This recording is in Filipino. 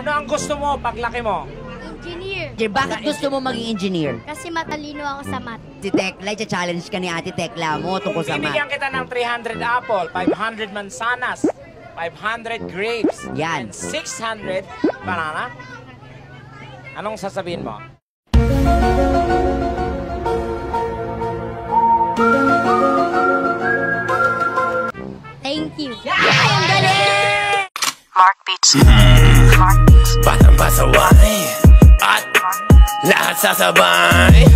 Ano ang gusto mo paglaki mo? Engineer. Engineer, bakit gusto mo maging engineer? Kasi matalino ako sa math. Si Tekla, challenge ka ni Ate Tekla mo tungkol sa Bibigyan math. kita ng 300 apple, 500 mansanas, 500 grapes, Yan. and 600 banana. Anong sasabihin mo? Thank you. Mark Beats. Mark Beats. Batang pasaway At lahat sasabay